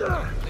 Ugh.